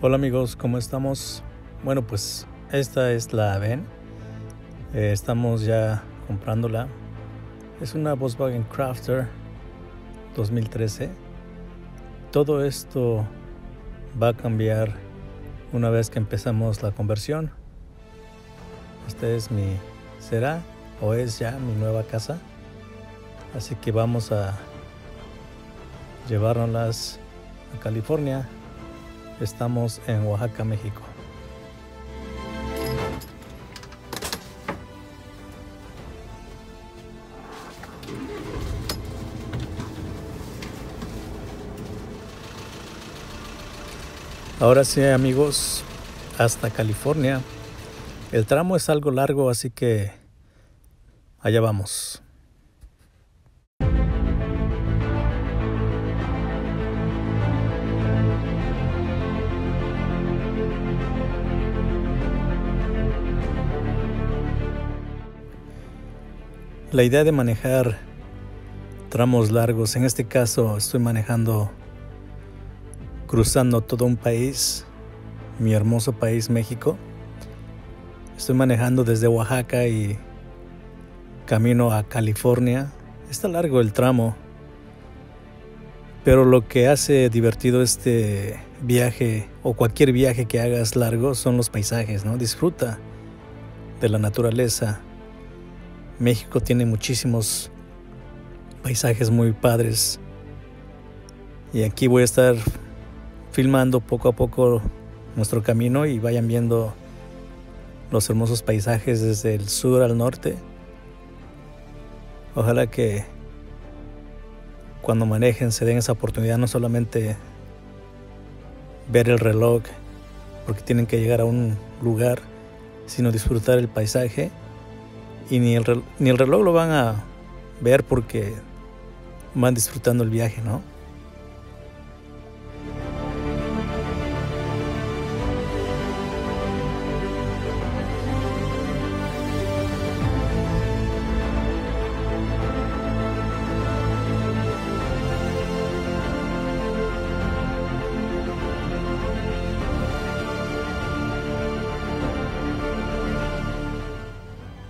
Hola amigos, ¿cómo estamos? Bueno, pues esta es la VEN. Eh, estamos ya comprándola. Es una Volkswagen Crafter 2013. Todo esto va a cambiar una vez que empezamos la conversión. Esta es mi, será o es ya mi nueva casa. Así que vamos a llevárnoslas a California Estamos en Oaxaca, México. Ahora sí, amigos, hasta California. El tramo es algo largo, así que allá vamos. La idea de manejar tramos largos, en este caso estoy manejando, cruzando todo un país, mi hermoso país México. Estoy manejando desde Oaxaca y camino a California. Está largo el tramo, pero lo que hace divertido este viaje o cualquier viaje que hagas largo son los paisajes, ¿no? Disfruta de la naturaleza México tiene muchísimos paisajes muy padres. Y aquí voy a estar filmando poco a poco nuestro camino y vayan viendo los hermosos paisajes desde el sur al norte. Ojalá que cuando manejen se den esa oportunidad no solamente ver el reloj porque tienen que llegar a un lugar, sino disfrutar el paisaje y ni el, reloj, ni el reloj lo van a ver porque van disfrutando el viaje, ¿no?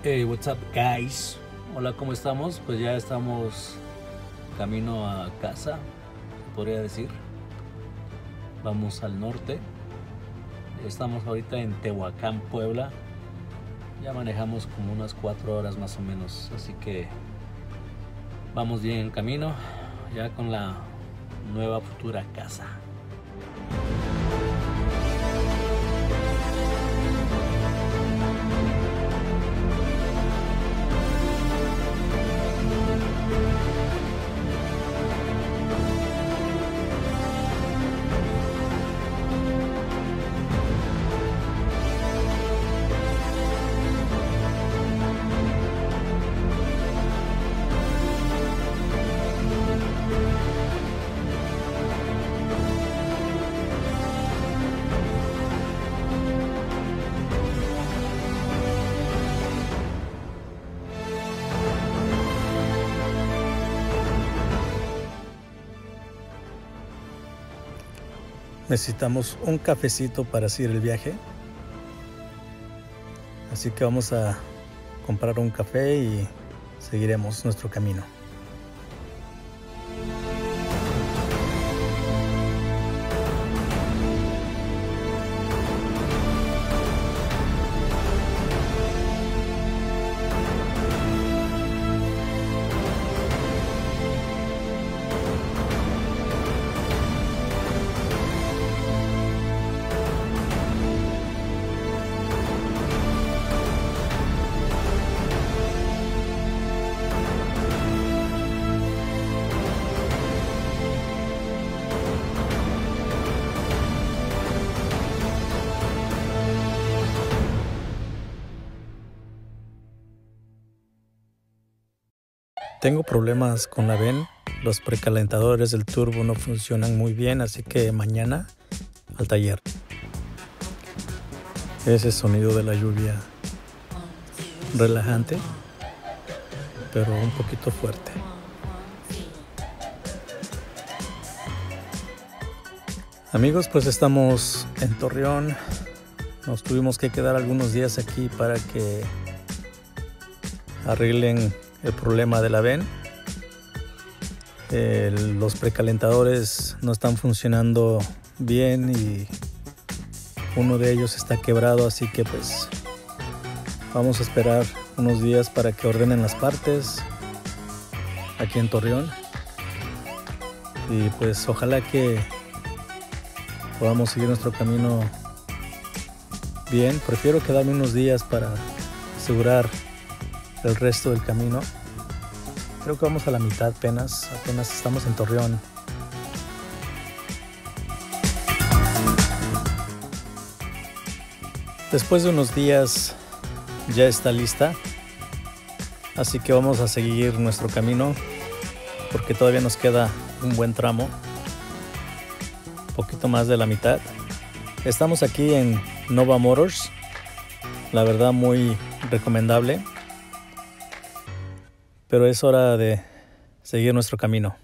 Hey, what's up, guys? Hola, ¿cómo estamos? Pues ya estamos camino a casa, podría decir. Vamos al norte. Estamos ahorita en Tehuacán, Puebla. Ya manejamos como unas cuatro horas más o menos, así que vamos bien en camino, ya con la nueva futura casa. Necesitamos un cafecito para hacer el viaje. Así que vamos a comprar un café y seguiremos nuestro camino. Tengo problemas con la VEN. Los precalentadores del turbo no funcionan muy bien, así que mañana al taller. Ese sonido de la lluvia relajante, pero un poquito fuerte. Amigos, pues estamos en Torreón. Nos tuvimos que quedar algunos días aquí para que arreglen el problema de la VEN. los precalentadores no están funcionando bien y uno de ellos está quebrado, así que pues vamos a esperar unos días para que ordenen las partes aquí en Torreón. Y pues ojalá que podamos seguir nuestro camino bien. Prefiero quedarme unos días para asegurar el resto del camino. Creo que vamos a la mitad apenas, apenas estamos en Torreón. Después de unos días ya está lista, así que vamos a seguir nuestro camino porque todavía nos queda un buen tramo poquito más de la mitad. Estamos aquí en Nova Motors, la verdad muy recomendable, pero es hora de seguir nuestro camino.